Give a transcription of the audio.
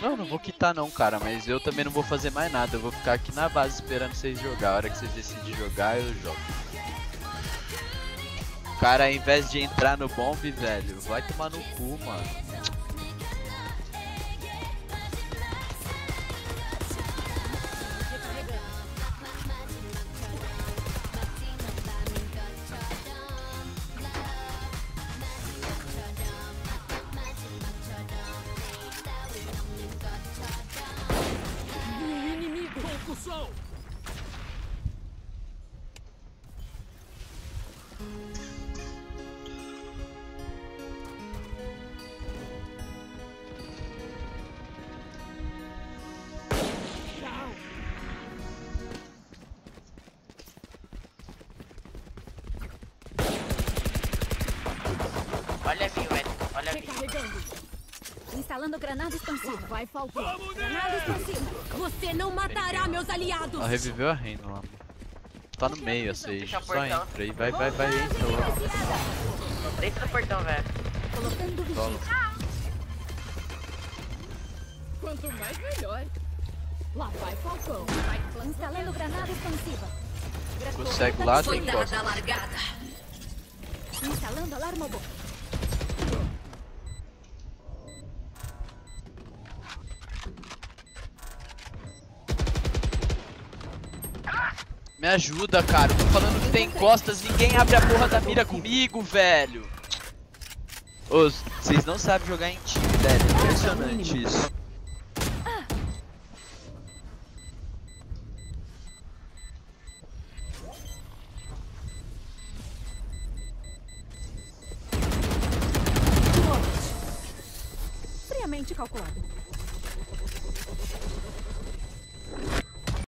Não, não vou quitar não, cara, mas eu também não vou fazer mais nada. Eu vou ficar aqui na base esperando vocês jogar. A hora que vocês decidirem jogar, eu jogo. Cara, ao invés de entrar no bomb, velho, vai tomar no cu, mano. Inimigo! Concussão! Olha a velho. Olha Recarregando! Instalando granada expansiva. Vai, Falcão! Granada expansiva. Você não matará meus aliados! Ela reviveu a reina lá. Tá no meio a Sage. Fecha o Só portão. entra aí. Vai, vai, vai, entra logo. Dentro do portão, velho. Colocando. Quanto mais, melhor! Lá vai, Falcão! Instalando granada expansiva. O cego lá tem costa. largada! Instalando alarma boa. Me ajuda, cara. Eu tô falando que tem costas, ninguém abre a porra da mira comigo, velho. Ô, vocês não sabem jogar em time, velho. É impressionante isso. Friamente calculado.